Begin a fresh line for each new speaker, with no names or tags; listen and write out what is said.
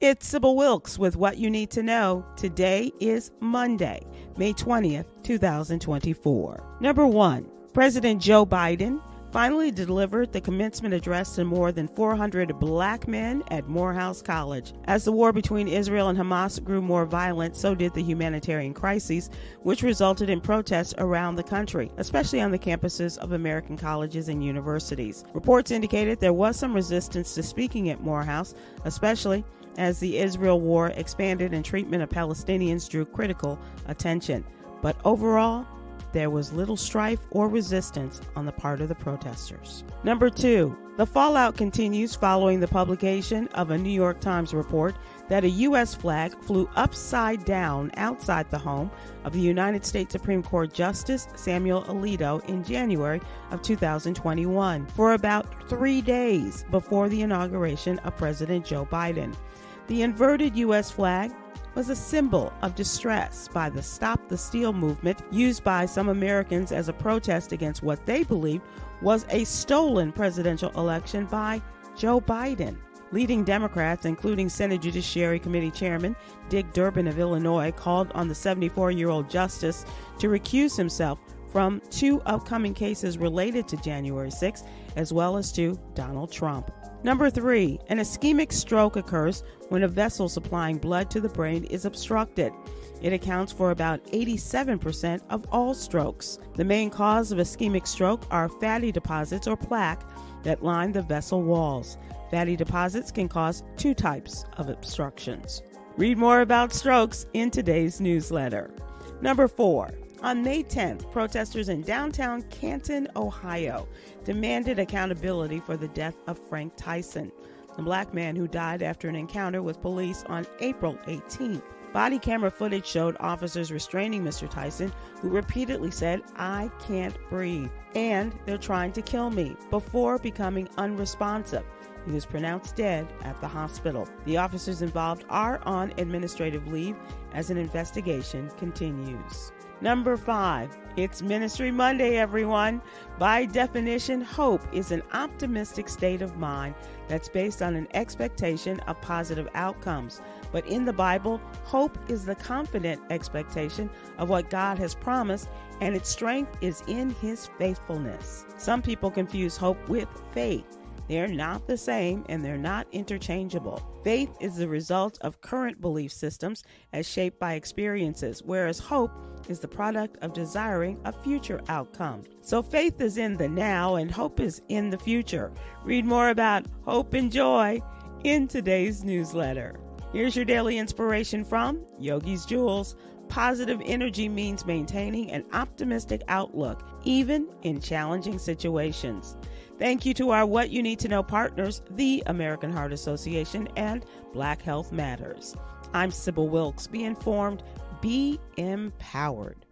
It's Sybil Wilkes with what you need to know. Today is Monday, May 20th, 2024. Number one, President Joe Biden finally delivered the commencement address to more than 400 black men at Morehouse College. As the war between Israel and Hamas grew more violent, so did the humanitarian crises, which resulted in protests around the country, especially on the campuses of American colleges and universities. Reports indicated there was some resistance to speaking at Morehouse, especially as the Israel war expanded and treatment of Palestinians drew critical attention. But overall, there was little strife or resistance on the part of the protesters. Number two, the fallout continues following the publication of a New York Times report that a U.S. flag flew upside down outside the home of the United States Supreme Court Justice Samuel Alito in January of 2021 for about three days before the inauguration of President Joe Biden. The inverted U.S. flag was a symbol of distress by the Stop the Steal movement used by some Americans as a protest against what they believed was a stolen presidential election by Joe Biden. Leading Democrats, including Senate Judiciary Committee Chairman Dick Durbin of Illinois, called on the 74 year old justice to recuse himself from two upcoming cases related to January 6, as well as to Donald Trump. Number three, an ischemic stroke occurs when a vessel supplying blood to the brain is obstructed. It accounts for about 87% of all strokes. The main cause of ischemic stroke are fatty deposits or plaque that line the vessel walls. Fatty deposits can cause two types of obstructions. Read more about strokes in today's newsletter. Number four, on May 10th, protesters in downtown Canton, Ohio, demanded accountability for the death of Frank Tyson, the black man who died after an encounter with police on April 18th. Body camera footage showed officers restraining Mr. Tyson, who repeatedly said, I can't breathe, and they're trying to kill me, before becoming unresponsive. He was pronounced dead at the hospital. The officers involved are on administrative leave as an investigation continues. Number five, it's Ministry Monday, everyone. By definition, hope is an optimistic state of mind that's based on an expectation of positive outcomes. But in the Bible, hope is the confident expectation of what God has promised, and its strength is in His faithfulness. Some people confuse hope with faith. They're not the same and they're not interchangeable. Faith is the result of current belief systems as shaped by experiences, whereas hope is the product of desiring a future outcome. So faith is in the now and hope is in the future. Read more about hope and joy in today's newsletter. Here's your daily inspiration from Yogi's Jewels. Positive energy means maintaining an optimistic outlook, even in challenging situations. Thank you to our What You Need to Know partners, the American Heart Association and Black Health Matters. I'm Sybil Wilkes. Be informed, be empowered.